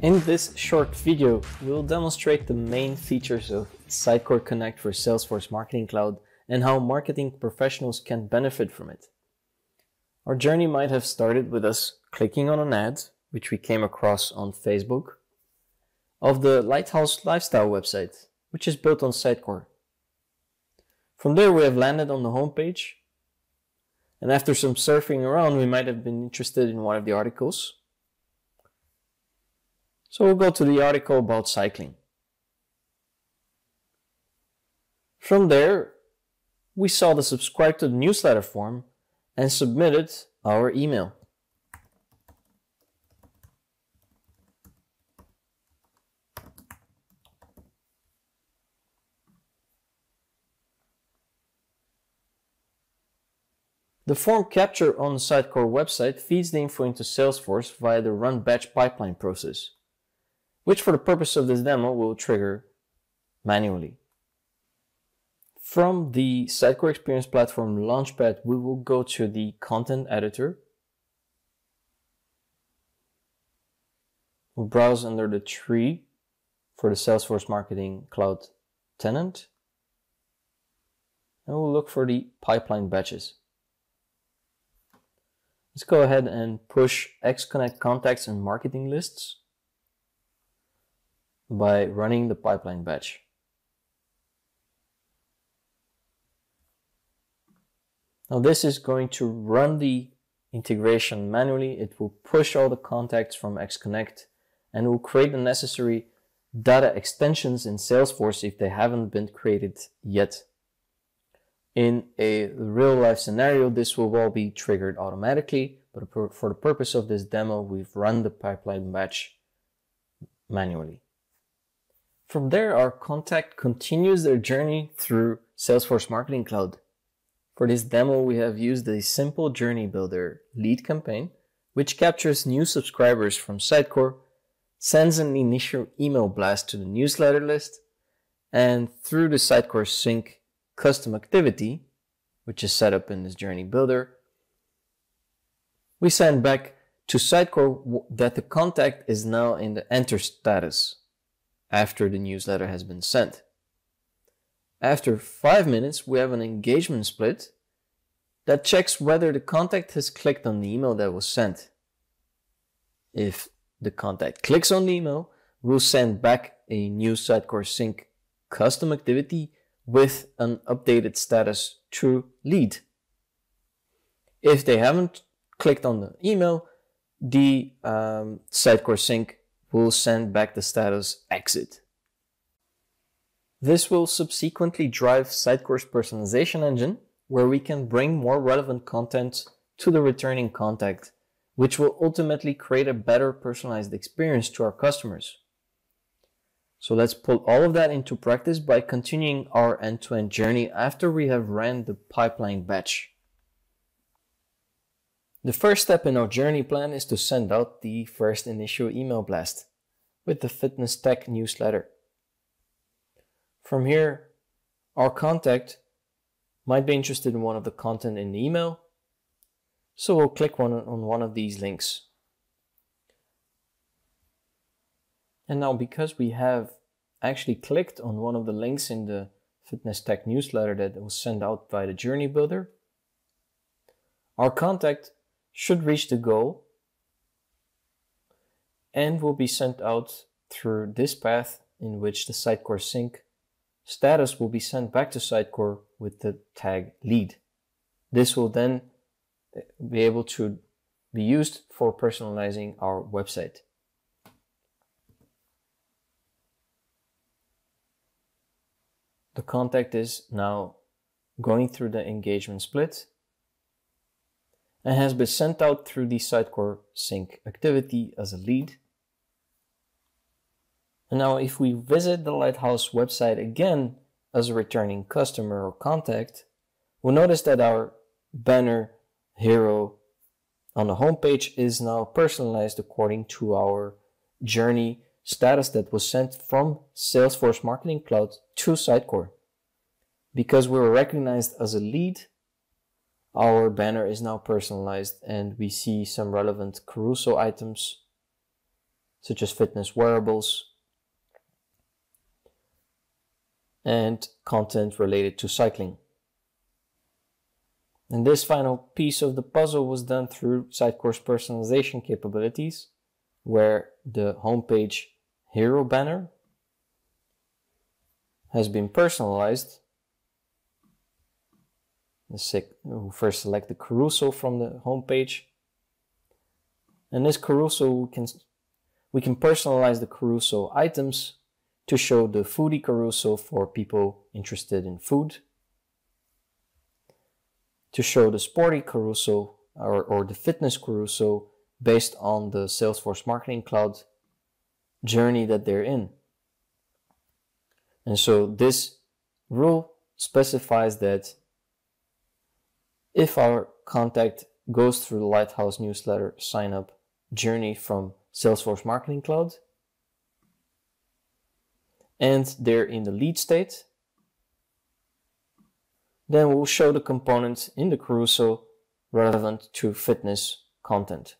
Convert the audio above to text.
In this short video, we'll demonstrate the main features of Sitecore Connect for Salesforce Marketing Cloud and how marketing professionals can benefit from it. Our journey might have started with us clicking on an ad, which we came across on Facebook, of the Lighthouse Lifestyle website, which is built on Sitecore. From there, we have landed on the homepage, and after some surfing around, we might have been interested in one of the articles. So we'll go to the article about cycling. From there, we saw the subscribe to the newsletter form and submitted our email. The form capture on the Sitecore website feeds the info into Salesforce via the run batch pipeline process, which for the purpose of this demo will trigger manually. From the Sitecore Experience Platform Launchpad, we will go to the Content Editor. We'll browse under the tree for the Salesforce Marketing Cloud tenant. And we'll look for the pipeline batches. Let's go ahead and push XConnect contacts and marketing lists by running the pipeline batch. Now this is going to run the integration manually. It will push all the contacts from XConnect and will create the necessary data extensions in Salesforce if they haven't been created yet. In a real life scenario, this will all be triggered automatically, but for the purpose of this demo, we've run the pipeline batch manually. From there, our contact continues their journey through Salesforce Marketing Cloud. For this demo, we have used a simple journey builder lead campaign, which captures new subscribers from Sitecore, sends an initial email blast to the newsletter list, and through the Sitecore sync custom activity, which is set up in this journey builder, we send back to Sitecore that the contact is now in the enter status after the newsletter has been sent. After five minutes, we have an engagement split that checks whether the contact has clicked on the email that was sent. If the contact clicks on the email, we'll send back a new Sitecore Sync custom activity with an updated status to lead. If they haven't clicked on the email, the um, Sitecore sync will send back the status exit. This will subsequently drive Sitecore's personalization engine, where we can bring more relevant content to the returning contact, which will ultimately create a better personalized experience to our customers. So let's put all of that into practice by continuing our end-to-end -end journey after we have ran the pipeline batch. The first step in our journey plan is to send out the first initial email blast with the Fitness Tech newsletter. From here, our contact might be interested in one of the content in the email, so we'll click one on one of these links. And now because we have actually clicked on one of the links in the Fitness Tech newsletter that was sent out by the Journey Builder, our contact should reach the goal and will be sent out through this path in which the Sitecore sync status will be sent back to Sitecore with the tag lead. This will then eh, be able to be used for personalizing our website. The contact is now going through the engagement split and has been sent out through the Sitecore sync activity as a lead. And now if we visit the Lighthouse website again as a returning customer or contact, we'll notice that our banner hero on the homepage is now personalized according to our journey status that was sent from Salesforce Marketing Cloud to Sitecore. Because we were recognized as a lead, our banner is now personalized and we see some relevant Carousel items such as fitness wearables and content related to cycling. And this final piece of the puzzle was done through Sitecore's personalization capabilities, where the homepage hero banner has been personalized. Let's first select the carousel from the homepage. And this carousel, we can, we can personalize the carousel items to show the foodie carousel for people interested in food, to show the sporty carousel or, or the fitness carousel based on the Salesforce Marketing Cloud journey that they're in. And so this rule specifies that if our contact goes through the Lighthouse newsletter sign up journey from Salesforce Marketing Cloud, and they're in the lead state, then we'll show the components in the carousel relevant to fitness content.